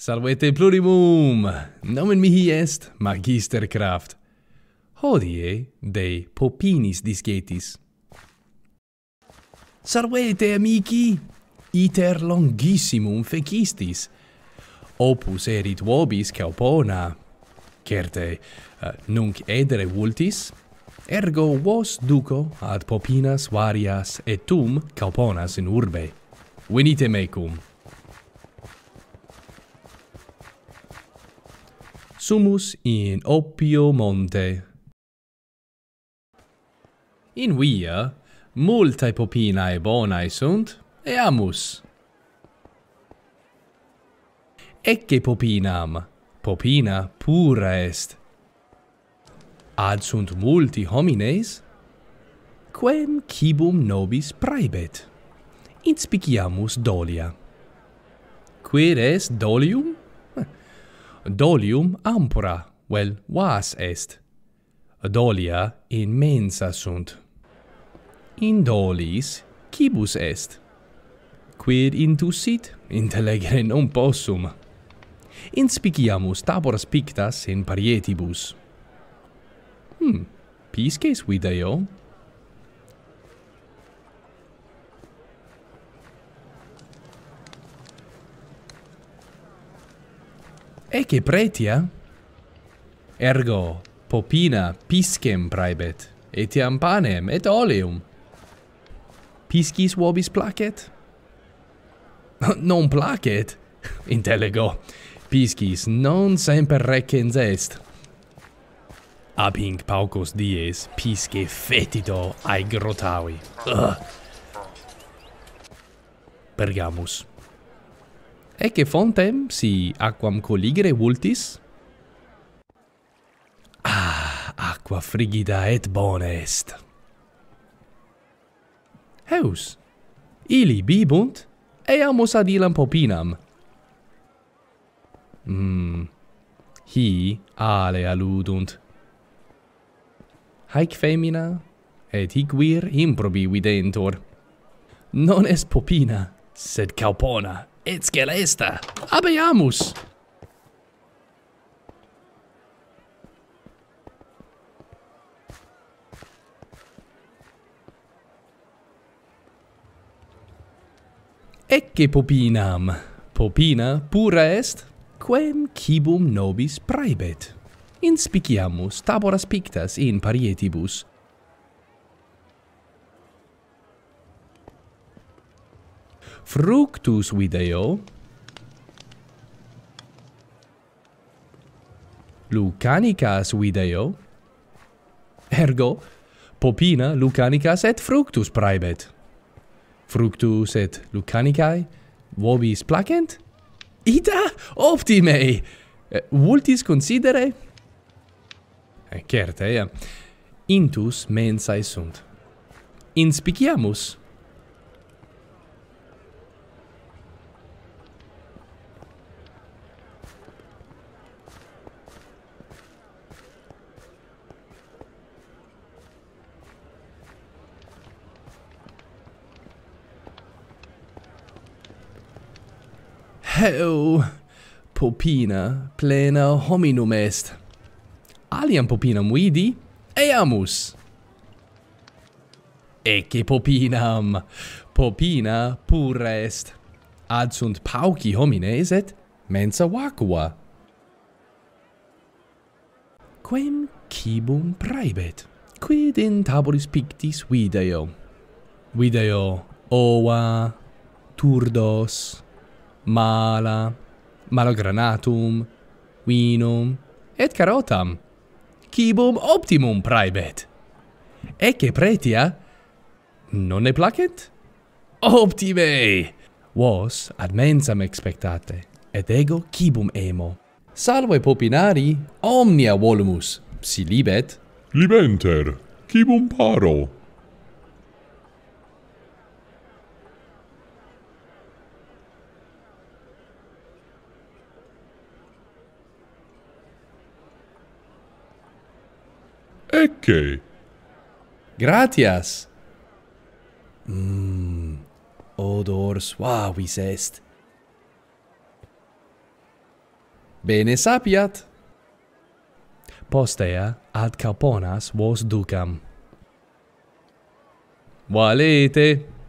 Salvete plurimum! Nomen mihi est Magister Kraft. Hodie de Popinis discetis. Salvete, amici! Iter longissimum fecistis. Opus erit vobis caupona. Certe, uh, nunc edere vultis, ergo vos duco ad Popinas varias et tum cauponas in urbe. Venite mecum. sumus in Oppio monte. In via multae popinae bonae sunt e amus. Ecce popinam, popina pura est. Ad sunt multi homines, quem cibum nobis praebet. Inspiciamus dolia. Quid est dolium? dolium ampora, vel vas est. Dolia in mensa sunt. In dolis cibus est. Quid intusit, intellegere non possum. Inspiciamus taboras pictas in parietibus. Hmm, pisces video? Ece pretia, ergo popina piscem praebet, etiam panem et oleum. Piscis vobis placet? non placet, intellego. Piscis non semper recens est. Ab hinc paucos dies pisce fetido aegrotavi. Ugh. Pergamus. Ecce fontem, si aquam colligere vultis? Ah, aqua frigida et bona est. Heus, ili bibunt, eamus ad ilam popinam. Hmm, hi ale aludunt. Haec femina, et hic vir improbi videntur. Non est popina, sed calpona. Et scelesta. Abeamus. Ecce popinam. Popina pura est, quem cibum nobis praebet. Inspiciamus taboras pictas in parietibus, fructus video. Lucanicas video. Ergo popina lucanicas et fructus praebet. Fructus et lucanicae vobis placent? Ita optime! Eh, vultis considere? Eh, certe eh. intus mensae sunt. Inspiciamus heu popina plena hominum est. Aliam popinam vidi, eamus. Ecce popinam, popina pura est. Ad sunt pauci homines et mensa vacua. Quem cibum praebet, quid in tabulis pictis video. Video, ova, turdos, mala, malogranatum, vinum, et carotam, cibum optimum praebet. Ecce pretia, non ne placet? Optime! Vos ad mensam expectate, et ego cibum emo. Salve popinari, omnia volumus, si libet? Libenter, cibum paro. Ecce. Gratias. Mmm, odor suavis est. Bene sapiat. Postea ad Calponas vos ducam. Valete!